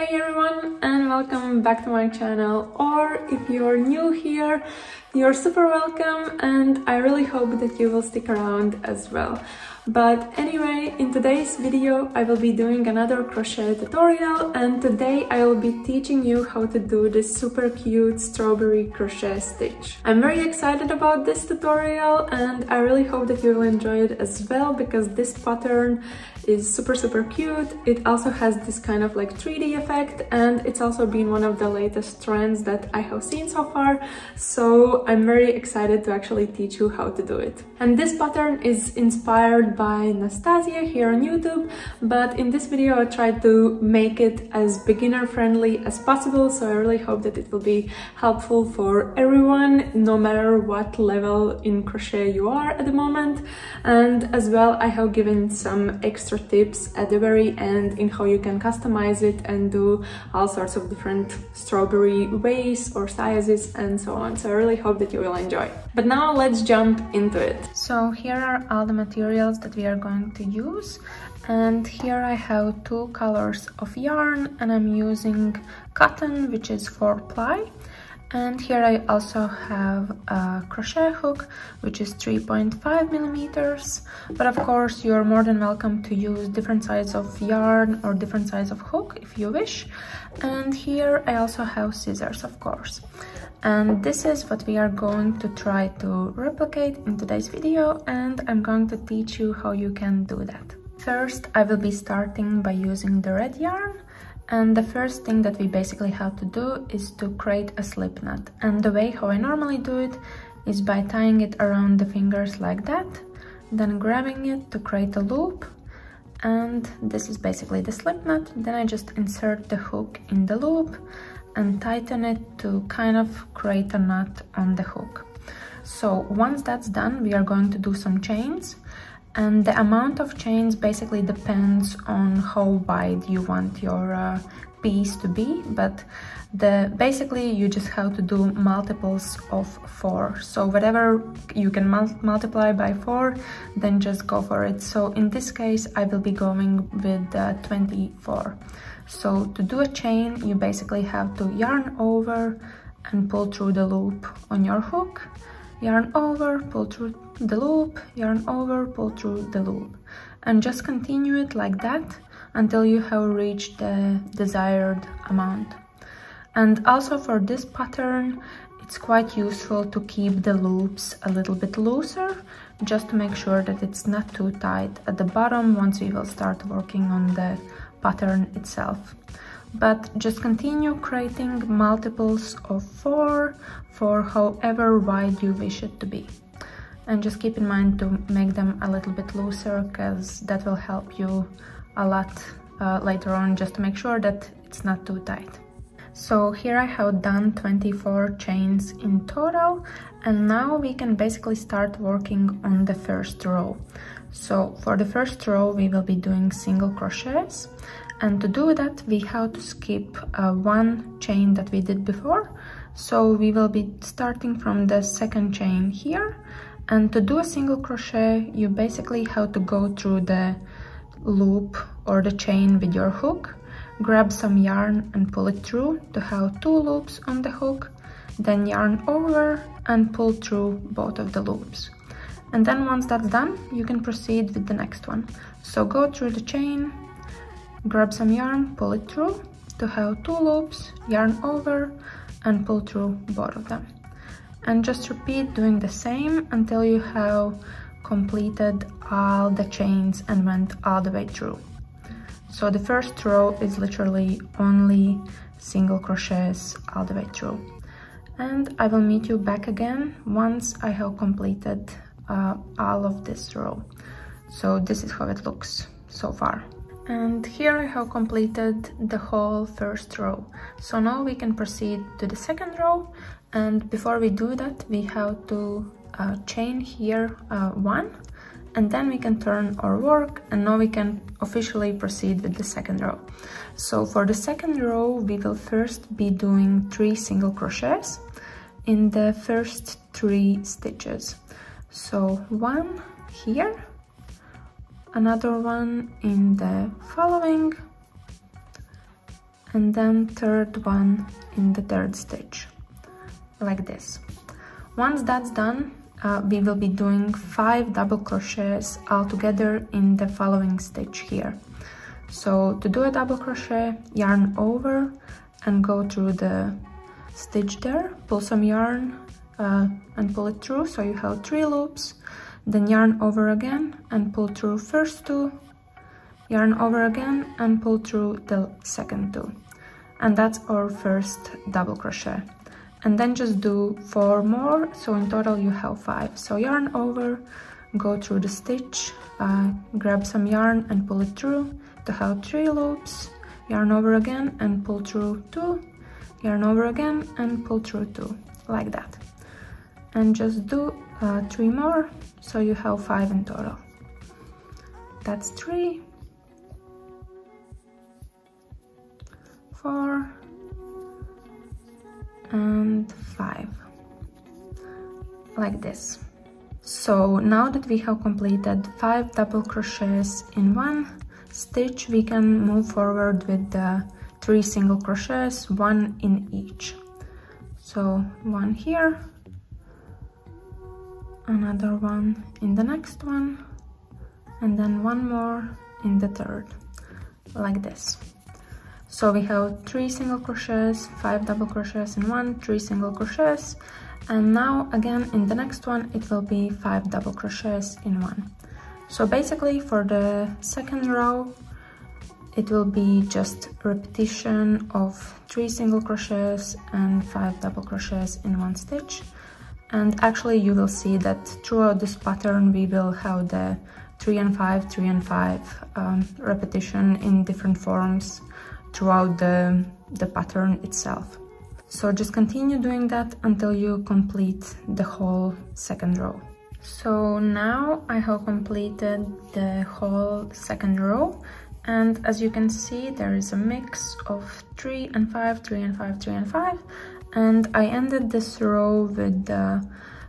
Hey everyone and welcome back to my channel or if you're new here you're super welcome and I really hope that you will stick around as well. But anyway, in today's video I will be doing another crochet tutorial and today I will be teaching you how to do this super cute strawberry crochet stitch. I'm very excited about this tutorial and I really hope that you will enjoy it as well because this pattern is super super cute. It also has this kind of like 3D effect and it's also been one of the latest trends that I have seen so far so I'm very excited to actually teach you how to do it. And this pattern is inspired by Nastasia here on YouTube but in this video I tried to make it as beginner friendly as possible so I really hope that it will be helpful for everyone no matter what level in crochet you are at the moment and as well I have given some extra extra tips at the very end in how you can customize it and do all sorts of different strawberry ways or sizes and so on. So I really hope that you will enjoy. But now let's jump into it. So here are all the materials that we are going to use and here I have two colors of yarn and I'm using cotton which is 4 ply and here I also have a crochet hook which is 3.5 millimeters. But of course you're more than welcome to use different size of yarn or different size of hook if you wish. And here I also have scissors of course. And this is what we are going to try to replicate in today's video and I'm going to teach you how you can do that. First I will be starting by using the red yarn and the first thing that we basically have to do is to create a slip knot. And the way how I normally do it is by tying it around the fingers like that, then grabbing it to create a loop. And this is basically the slip knot. Then I just insert the hook in the loop and tighten it to kind of create a knot on the hook. So once that's done, we are going to do some chains and the amount of chains basically depends on how wide you want your uh, piece to be but the basically you just have to do multiples of four. So whatever you can mul multiply by four then just go for it. So in this case i will be going with uh, 24 so to do a chain you basically have to yarn over and pull through the loop on your hook. Yarn over pull through the loop, yarn over, pull through the loop. And just continue it like that until you have reached the desired amount. And also for this pattern, it's quite useful to keep the loops a little bit looser, just to make sure that it's not too tight at the bottom once we will start working on the pattern itself. But just continue creating multiples of four for however wide you wish it to be and just keep in mind to make them a little bit looser because that will help you a lot uh, later on just to make sure that it's not too tight. So here I have done 24 chains in total and now we can basically start working on the first row. So for the first row we will be doing single crochets and to do that we have to skip uh, one chain that we did before. So we will be starting from the second chain here and to do a single crochet you basically have to go through the loop or the chain with your hook grab some yarn and pull it through to have two loops on the hook then yarn over and pull through both of the loops. And then once that's done you can proceed with the next one. So go through the chain grab some yarn pull it through to have two loops yarn over and pull through both of them and just repeat doing the same until you have completed all the chains and went all the way through. So the first row is literally only single crochets all the way through. And I will meet you back again once I have completed uh, all of this row. So this is how it looks so far. And here I have completed the whole first row. So now we can proceed to the second row and before we do that we have to uh, chain here uh, one and then we can turn our work and now we can officially proceed with the second row. So for the second row we will first be doing three single crochets in the first three stitches. So one here another one in the following and then third one in the third stitch like this. Once that's done uh, we will be doing five double crochets all together in the following stitch here. So to do a double crochet yarn over and go through the stitch there pull some yarn uh, and pull it through. So you have three loops then yarn over again and pull through first two yarn over again and pull through the second two. And that's our first double crochet and then just do four more. So in total you have five. So yarn over go through the stitch uh, grab some yarn and pull it through to have three loops. Yarn over again and pull through two. Yarn over again and pull through two like that. And just do uh, three more. So you have five in total. That's three. Four and five. Like this. So now that we have completed five double crochets in one stitch we can move forward with the three single crochets one in each. So one here another one in the next one and then one more in the third. Like this so we have three single crochets five double crochets in one three single crochets. And now again in the next one it will be five double crochets in one. So basically for the second row it will be just repetition of three single crochets and five double crochets in one stitch. And actually you will see that throughout this pattern we will have the 3 and 5 3 and 5 um, repetition in different forms throughout the, the pattern itself. So just continue doing that until you complete the whole second row. So now I have completed the whole second row and as you can see there is a mix of 3 and 5, 3 and 5, 3 and 5 and I ended this row with uh,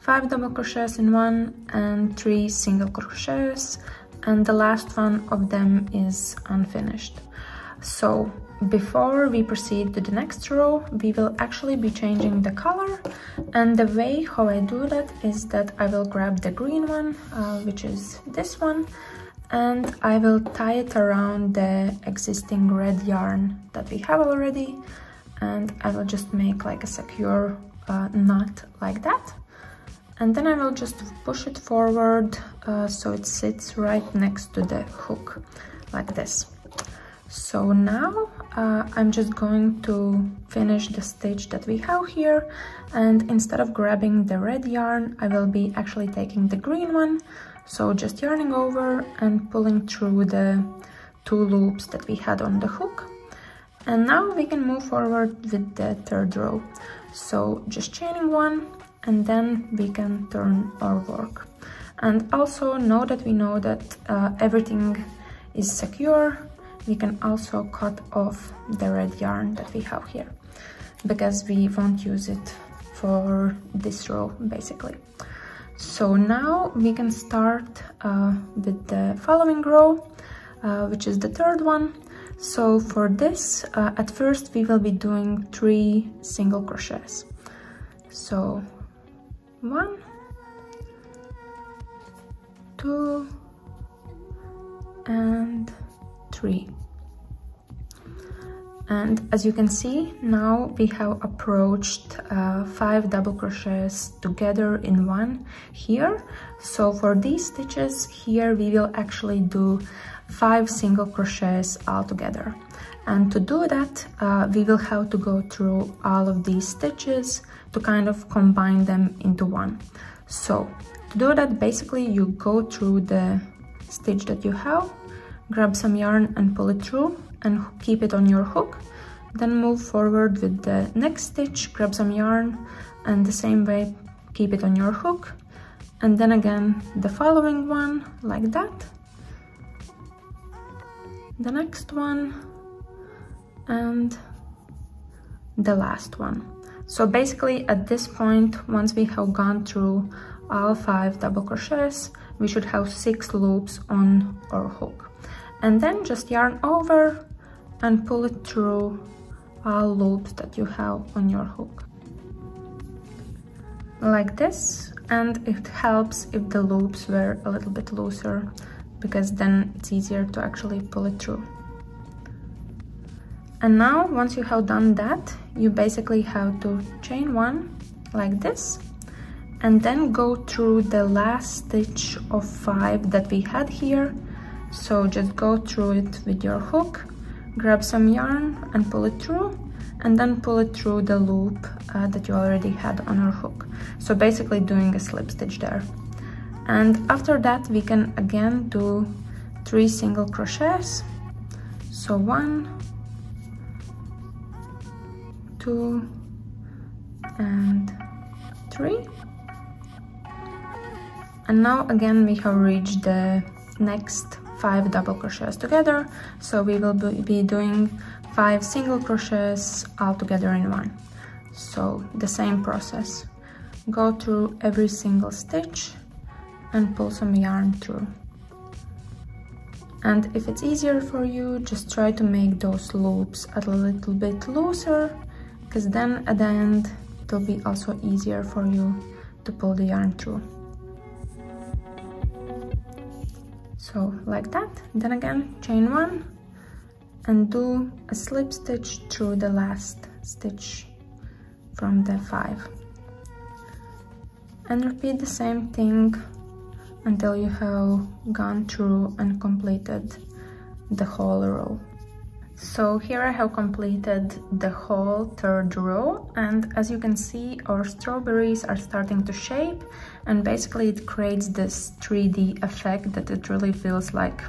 5 double crochets in one and 3 single crochets and the last one of them is unfinished. So before we proceed to the next row, we will actually be changing the color and the way how I do that is that I will grab the green one, uh, which is this one, and I will tie it around the existing red yarn that we have already and I will just make like a secure uh, knot like that. And then I will just push it forward uh, so it sits right next to the hook like this so now uh, I'm just going to finish the stitch that we have here and instead of grabbing the red yarn I will be actually taking the green one. So just yarning over and pulling through the two loops that we had on the hook. And now we can move forward with the third row. So just chaining one and then we can turn our work. And also know that we know that uh, everything is secure we can also cut off the red yarn that we have here because we won't use it for this row basically. So now we can start uh, with the following row uh, which is the third one. So for this uh, at first we will be doing three single crochets. So one two and and as you can see now we have approached uh, five double crochets together in one here. So for these stitches here we will actually do five single crochets all together. And to do that uh, we will have to go through all of these stitches to kind of combine them into one. So to do that basically you go through the stitch that you have grab some yarn and pull it through and keep it on your hook. Then move forward with the next stitch grab some yarn and the same way keep it on your hook. And then again the following one like that. The next one and the last one. So basically at this point once we have gone through all five double crochets we should have six loops on our hook and then just yarn over and pull it through all loops that you have on your hook. Like this and it helps if the loops were a little bit looser because then it's easier to actually pull it through. And now once you have done that you basically have to chain one like this and then go through the last stitch of five that we had here so just go through it with your hook grab some yarn and pull it through and then pull it through the loop uh, that you already had on our hook. So basically doing a slip stitch there. And after that we can again do three single crochets. So one two and three. And now again we have reached the next five double crochets together. So we will be doing five single crochets all together in one. So the same process. Go through every single stitch and pull some yarn through. And if it's easier for you just try to make those loops a little bit looser because then at the end it will be also easier for you to pull the yarn through so like that. Then again chain one and do a slip stitch through the last stitch from the five. And repeat the same thing until you have gone through and completed the whole row. So here I have completed the whole third row and as you can see our strawberries are starting to shape and basically it creates this 3D effect that it really feels like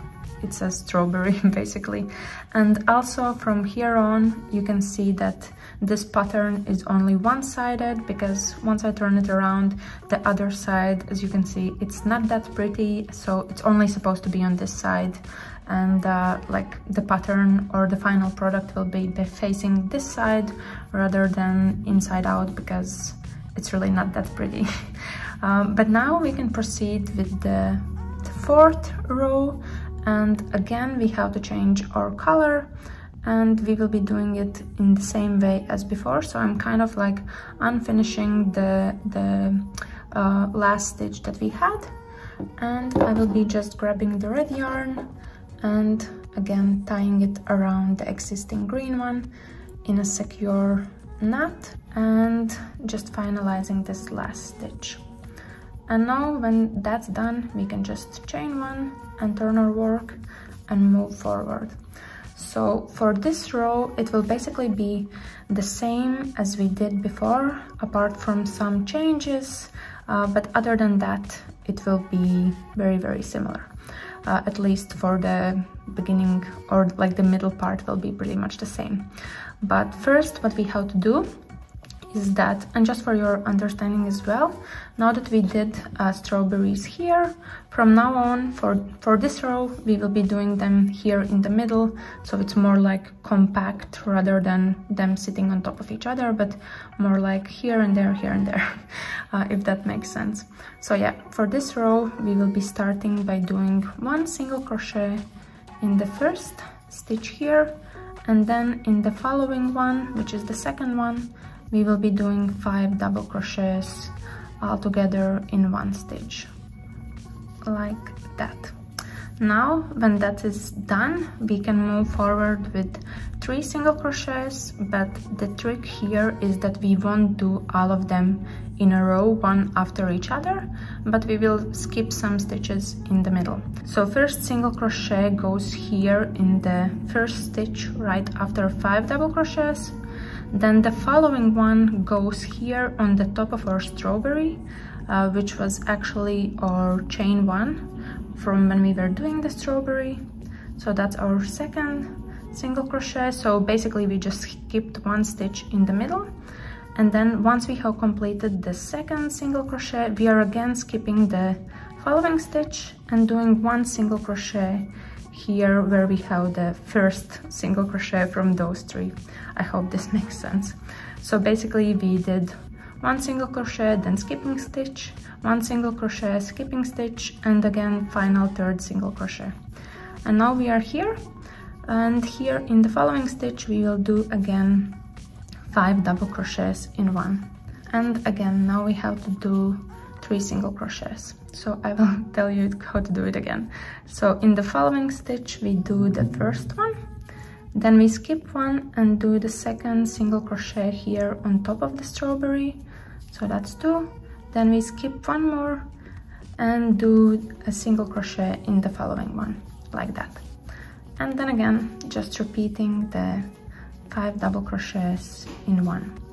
it's a strawberry basically. And also from here on you can see that this pattern is only one-sided because once I turn it around the other side as you can see it's not that pretty so it's only supposed to be on this side. And uh, like the pattern or the final product will be facing this side rather than inside out because it's really not that pretty um, but now we can proceed with the, fourth row. And again we have to change our color. And we will be doing it in the same way as before. So I'm kind of like unfinishing the the uh, last stitch that we had. And I will be just grabbing the red yarn and again tying it around the existing green one in a secure knot and just finalizing this last stitch and now when that's done we can just chain one and turn our work and move forward. So for this row it will basically be the same as we did before apart from some changes. Uh, but other than that it will be very very similar. Uh, at least for the beginning or like the middle part will be pretty much the same. But first what we have to do is that, and just for your understanding as well, now that we did uh, strawberries here, from now on for, for this row, we will be doing them here in the middle, so it's more like compact rather than them sitting on top of each other, but more like here and there, here and there, uh, if that makes sense. So yeah, for this row, we will be starting by doing one single crochet in the first stitch here, and then in the following one, which is the second one, we will be doing five double crochets all together in one stitch. Like that. Now when that is done we can move forward with three single crochets but the trick here is that we won't do all of them in a row one after each other but we will skip some stitches in the middle. So first single crochet goes here in the first stitch right after five double crochets then the following one goes here on the top of our strawberry, uh, which was actually our chain one from when we were doing the strawberry. So that's our second single crochet. So basically we just skipped one stitch in the middle. And then once we have completed the second single crochet, we are again skipping the following stitch and doing one single crochet here where we have the first single crochet from those three. I hope this makes sense. So basically we did one single crochet, then skipping stitch, one single crochet, skipping stitch, and again final third single crochet. And now we are here, and here in the following stitch we will do again five double crochets in one and again now we have to do three single crochets. So I will tell you how to do it again. So in the following stitch we do the first one. Then we skip one and do the second single crochet here on top of the strawberry. So that's two. Then we skip one more and do a single crochet in the following one like that. And then again just repeating the five double crochets in one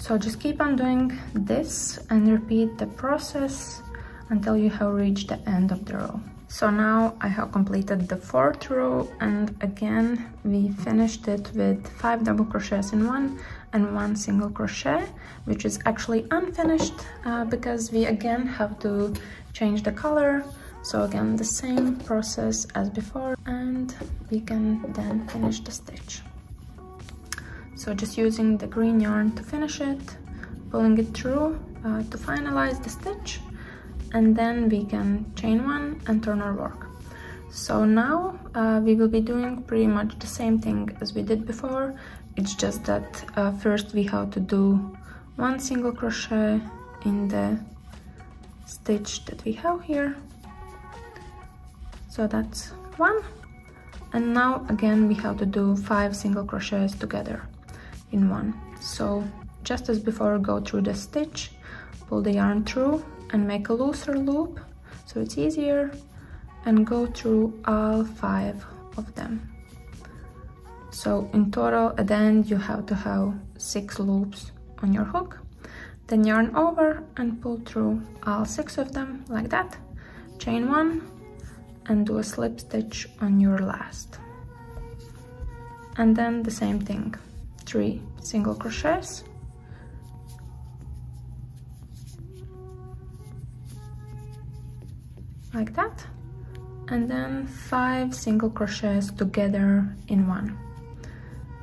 so just keep on doing this and repeat the process until you have reached the end of the row. So now I have completed the fourth row and again we finished it with five double crochets in one and one single crochet which is actually unfinished uh, because we again have to change the color. So again the same process as before and we can then finish the stitch so just using the green yarn to finish it pulling it through uh, to finalize the stitch and then we can chain one and turn our work. So now uh, we will be doing pretty much the same thing as we did before. It's just that uh, first we have to do one single crochet in the stitch that we have here. So that's one. And now again we have to do five single crochets together in one. So just as before go through the stitch pull the yarn through and make a looser loop so it's easier and go through all five of them. So in total at the end you have to have six loops on your hook then yarn over and pull through all six of them like that chain one and do a slip stitch on your last. And then the same thing three single crochets. Like that. And then five single crochets together in one.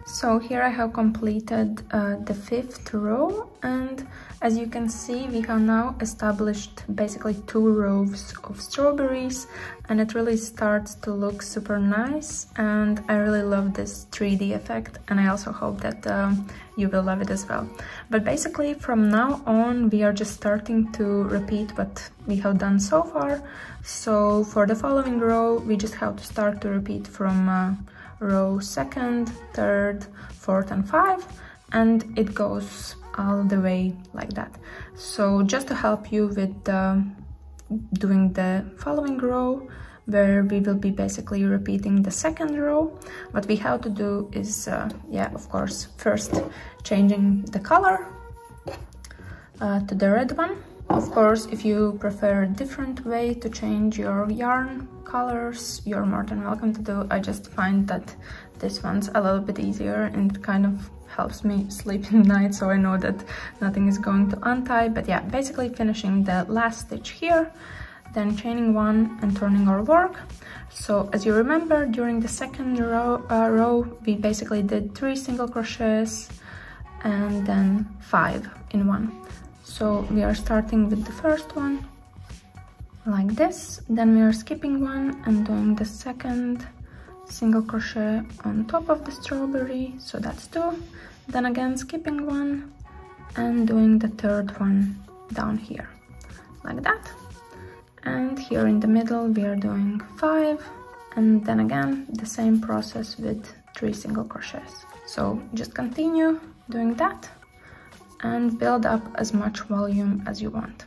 So here I have completed uh, the fifth row and as you can see we have now established basically two rows of strawberries and it really starts to look super nice and I really love this 3D effect and I also hope that um, you will love it as well. But basically from now on we are just starting to repeat what we have done so far. So for the following row we just have to start to repeat from uh, row second, third, fourth and five and it goes all the way like that. So just to help you with doing the following row where we will be basically repeating the second row, what we have to do is, uh, yeah, of course, first changing the color uh, to the red one. Of course, if you prefer a different way to change your yarn colors, you're more than welcome to do. I just find that this one's a little bit easier and kind of helps me sleep at night so I know that nothing is going to untie. But yeah, basically finishing the last stitch here, then chaining one and turning our work. So as you remember, during the second row, uh, row we basically did three single crochets and then five in one. So we are starting with the first one like this then we are skipping one and doing the second single crochet on top of the strawberry so that's two. Then again skipping one and doing the third one down here like that. And here in the middle we are doing five. And then again the same process with three single crochets. So just continue doing that and build up as much volume as you want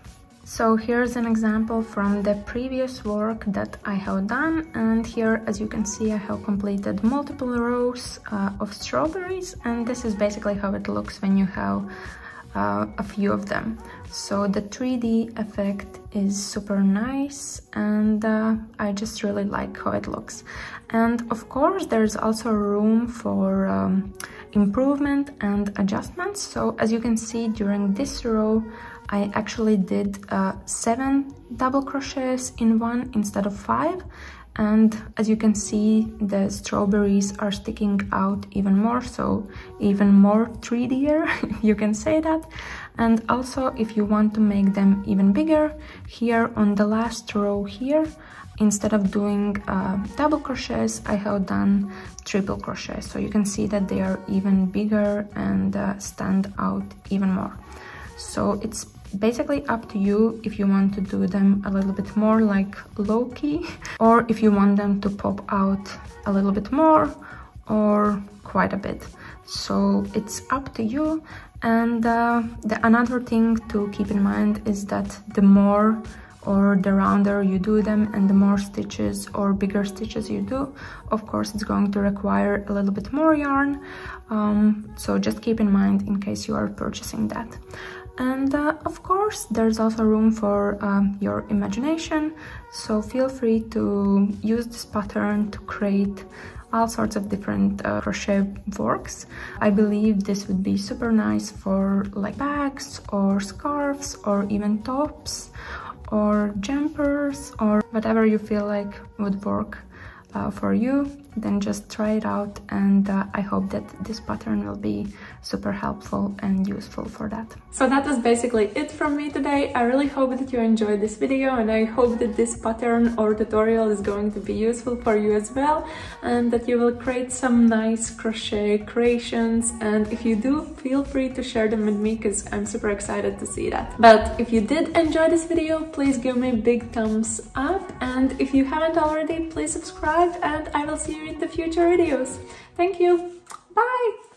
so here's an example from the previous work that I have done and here as you can see I have completed multiple rows uh, of strawberries and this is basically how it looks when you have uh, a few of them. So the 3D effect is super nice and uh, I just really like how it looks. And of course there's also room for um, improvement and adjustments. So as you can see during this row I actually did uh, seven double crochets in one instead of five. And as you can see the strawberries are sticking out even more so even more 3D'er you can say that. And also if you want to make them even bigger here on the last row here instead of doing uh, double crochets I have done triple crochet so you can see that they are even bigger and uh, stand out even more. So it's basically up to you if you want to do them a little bit more like low-key or if you want them to pop out a little bit more or quite a bit. So it's up to you. And uh, the another thing to keep in mind is that the more or the rounder you do them and the more stitches or bigger stitches you do of course it's going to require a little bit more yarn. Um, so just keep in mind in case you are purchasing that and uh, of course there's also room for um, your imagination so feel free to use this pattern to create all sorts of different uh, crochet works. I believe this would be super nice for like bags or scarves or even tops or jumpers or whatever you feel like would work uh, for you then just try it out and uh, I hope that this pattern will be super helpful and useful for that. So that was basically it from me today. I really hope that you enjoyed this video and I hope that this pattern or tutorial is going to be useful for you as well and that you will create some nice crochet creations and if you do feel free to share them with me because I'm super excited to see that. But if you did enjoy this video please give me a big thumbs up and if you haven't already please subscribe and I will see you in the future videos. Thank you. Bye.